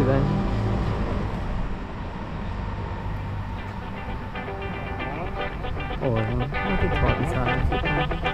Van? Hát itt 33